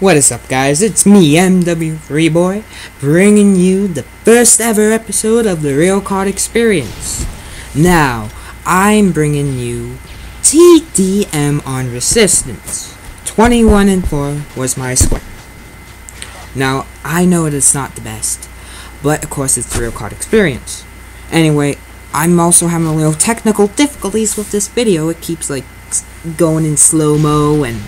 What is up, guys? It's me, MW3Boy, bringing you the first ever episode of the Real COD Experience. Now, I'm bringing you TDM on Resistance. 21 and 4 was my score. Now, I know it is not the best, but of course it's the Real COD Experience. Anyway, I'm also having a little technical difficulties with this video. It keeps like going in slow-mo and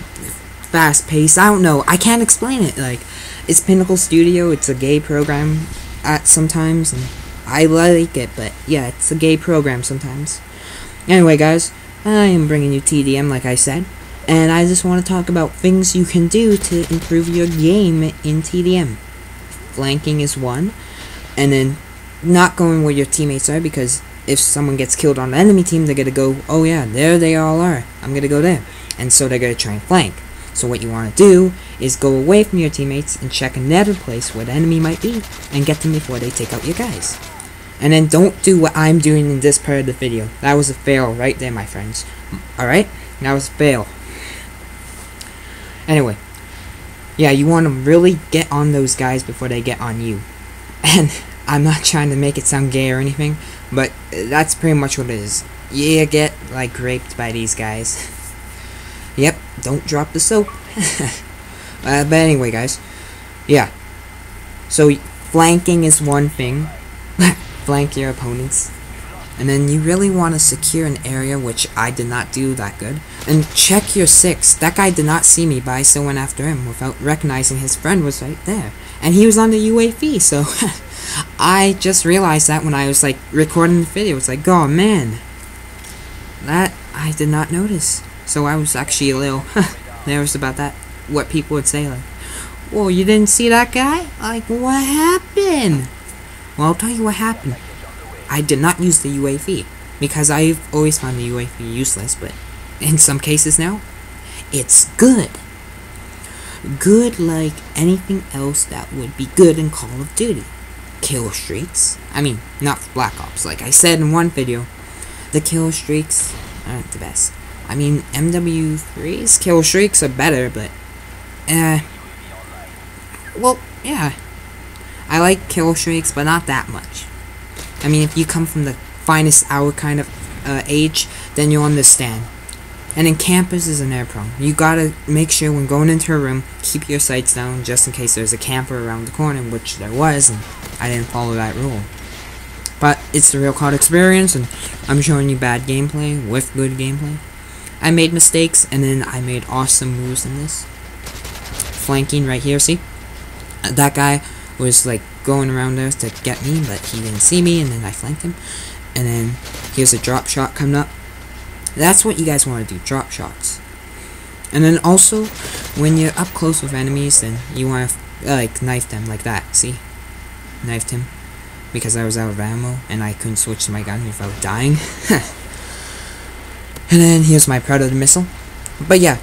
fast paced. I don't know. I can't explain it. Like, it's Pinnacle Studio. It's a gay program at sometimes, and I like it. But yeah, it's a gay program sometimes. Anyway, guys, I am bringing you TDM, like I said, and I just want to talk about things you can do to improve your game in TDM. Flanking is one, and then not going where your teammates are because if someone gets killed on the enemy team, they're gonna go, oh yeah, there they all are. I'm gonna go there, and so they're gonna try and flank. So what you want to do is go away from your teammates and check another place where the enemy might be and get them before they take out your guys. And then don't do what I'm doing in this part of the video. That was a fail right there, my friends. Alright? That was a fail. Anyway. Yeah, you want to really get on those guys before they get on you. And I'm not trying to make it sound gay or anything, but that's pretty much what it is. You get, like, raped by these guys. Don't drop the soap. uh, but anyway, guys. Yeah. So, flanking is one thing. Flank your opponents. And then you really want to secure an area, which I did not do that good. And check your six. That guy did not see me, but I still went after him without recognizing his friend was right there. And he was on the UAV, so I just realized that when I was like recording the video. It's like, oh man, that I did not notice. So I was actually a little nervous about that. What people would say, like, "Whoa, you didn't see that guy? Like, what happened?" Well, I'll tell you what happened. I did not use the UAV because I've always found the UAV useless, but in some cases now, it's good. Good like anything else that would be good in Call of Duty. Kill streaks. I mean, not Black Ops. Like I said in one video, the kill streaks aren't the best. I mean, MW3's kill streaks are better, but, eh. Well, yeah. I like kill streaks, but not that much. I mean, if you come from the finest hour kind of uh, age, then you'll understand. And in campus is an air pro. You gotta make sure when going into a room, keep your sights down just in case there's a camper around the corner, which there was, and I didn't follow that rule. But it's the real COD experience, and I'm showing you bad gameplay with good gameplay. I made mistakes, and then I made awesome moves in this. Flanking right here, see? That guy was like going around there to get me, but he didn't see me, and then I flanked him. And then here's a drop shot coming up. That's what you guys want to do, drop shots. And then also, when you're up close with enemies, then you want to like knife them like that. See, knifed him because I was out of ammo and I couldn't switch to my gun without dying. and then here's my predator missile. But yeah,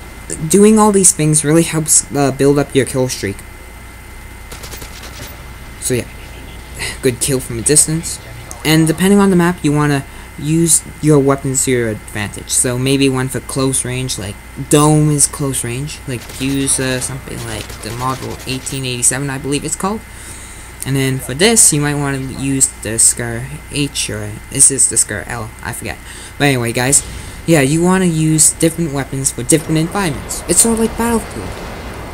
doing all these things really helps uh, build up your kill streak. So yeah, good kill from a distance. And depending on the map, you want to use your weapons to your advantage. So maybe one for close range, like Dome is close range. Like use uh, something like the model 1887, I believe it's called. And then for this, you might want to use the Scar H or this is the Scar L, I forget. But anyway, guys, yeah, you want to use different weapons for different environments. It's sort of like Battlefield,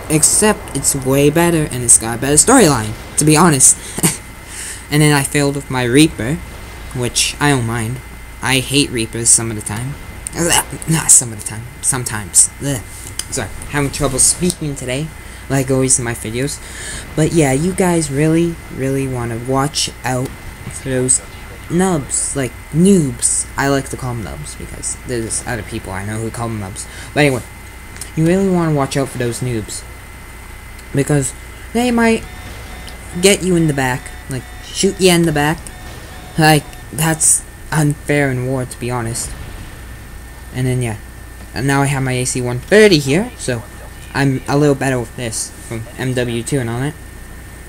except it's way better and it's got a better storyline. To be honest. and then I failed with my Reaper, which I don't mind. I hate Reapers some of the time. Not some of the time. Sometimes. Ugh. Sorry, having trouble speaking today, like always in my videos. But yeah, you guys really, really want to watch out for those nubs, like noobs. I like to call them nubs because there's other people I know who call them nubs. But anyway, you really want to watch out for those noobs because they might get you in the back, like shoot you in the back. Like that's unfair in war, to be honest. And then yeah, and now I have my AC 130 here, so I'm a little better with this from MW2 and all that.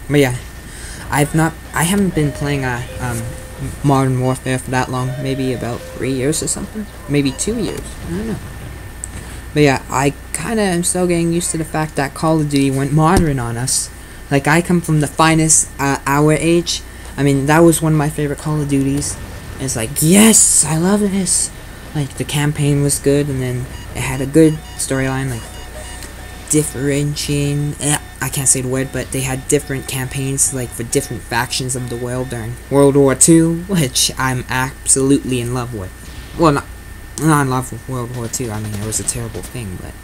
But yeah, I've not, I haven't been playing a um, Modern Warfare for that long. Maybe about three years or something. Maybe two years. I don't know. But yeah, I kind of am still getting used to the fact that Call of Duty went modern on us. Like I come from the finest uh, our age. I mean, that was one of my favorite Call of Duties. It's like, yes, I love this. Like the campaign was good, and then it had a good storyline. Like differentiating. I can't say the word, but they had different campaigns, like for different factions of the world during World War II, which I'm absolutely in love with. Well, not not in love with World War II. I mean, it was a terrible thing, but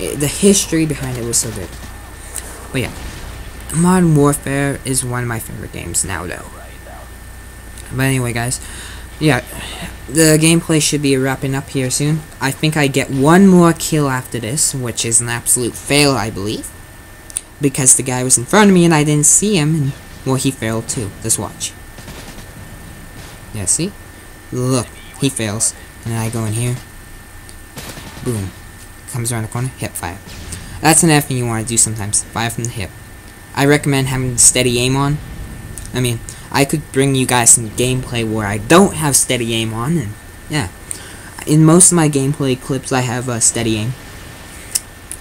it, the history behind it was so good. But yeah, Modern Warfare is one of my favorite games now, though. But anyway, guys, yeah, the gameplay should be wrapping up here soon. I think I get one more kill after this, which is an absolute fail, I believe. Because the guy was in front of me and I didn't see him, and, well, he failed too. Just watch. Yeah, see? Look, he fails. And then I go in here. Boom. Comes around the corner, hip fire. That's another thing you want to do sometimes. Fire from the hip. I recommend having steady aim on. I mean, I could bring you guys some gameplay where I don't have steady aim on, and yeah. In most of my gameplay clips, I have a uh, steady aim.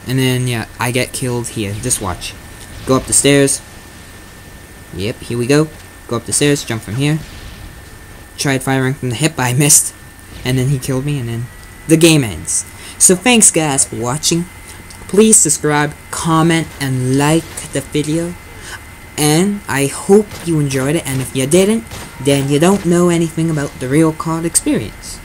And then, yeah, I get killed here. Just watch. Go up the stairs. Yep, here we go. Go up the stairs, jump from here. Tried firing from the hip, I missed. And then he killed me, and then the game ends. So thanks guys for watching. Please subscribe, comment, and like the video. And I hope you enjoyed it, and if you didn't, then you don't know anything about the real COD experience.